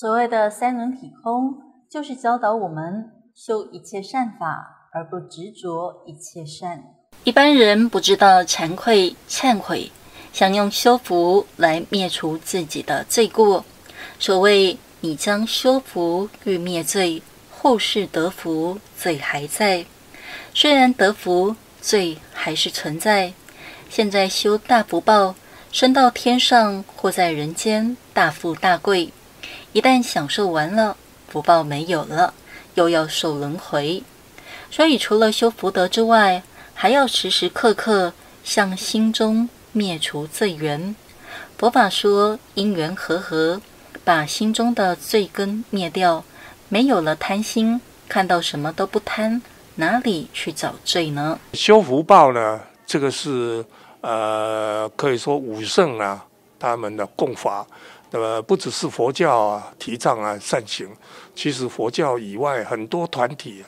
所谓的三轮体空，就是教导我们修一切善法，而不执着一切善。一般人不知道惭愧、忏悔，想用修福来灭除自己的罪过。所谓“你将修福欲灭罪，后世得福罪还在”。虽然得福，罪还是存在。现在修大福报，升到天上或在人间，大富大贵。一旦享受完了，福报没有了，又要受轮回。所以，除了修福德之外，还要时时刻刻向心中灭除罪缘。佛法说因缘和合，把心中的罪根灭掉，没有了贪心，看到什么都不贪，哪里去找罪呢？修福报呢？这个是呃，可以说武圣啊，他们的共法。那么不只是佛教啊提倡啊善行，其实佛教以外很多团体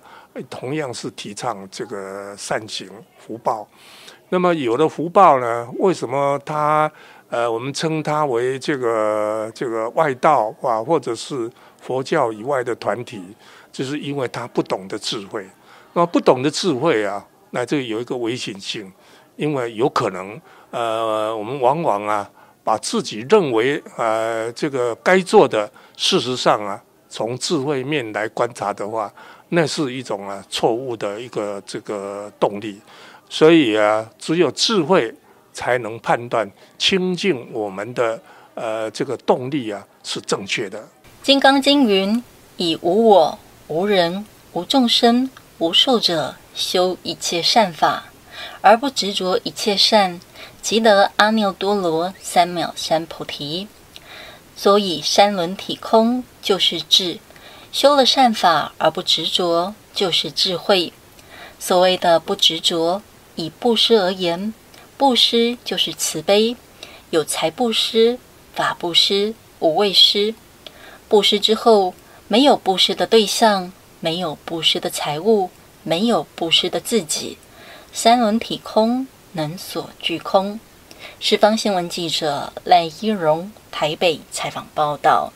同样是提倡这个善行福报。那么有的福报呢，为什么他呃我们称它为这个这个外道啊，或者是佛教以外的团体，就是因为他不懂得智慧。那不懂得智慧啊，那这有一个危险性，因为有可能呃我们往往啊。把自己认为呃这个该做的，事实上啊，从智慧面来观察的话，那是一种啊错误的一个这个动力。所以啊，只有智慧才能判断清净我们的呃这个动力啊是正确的。《金刚经》云：“以无我、无人、无众生、无寿者修一切善法，而不执着一切善。”即得阿耨多罗三藐三菩提。所以三轮体空就是智，修了善法而不执着，就是智慧。所谓的不执着，以布施而言，布施就是慈悲，有财布施、法布施、无畏施。布施之后，没有布施的对象，没有布施的财物，没有布施的自己，三轮体空。能所俱空。时方新闻记者赖一荣台北采访报道。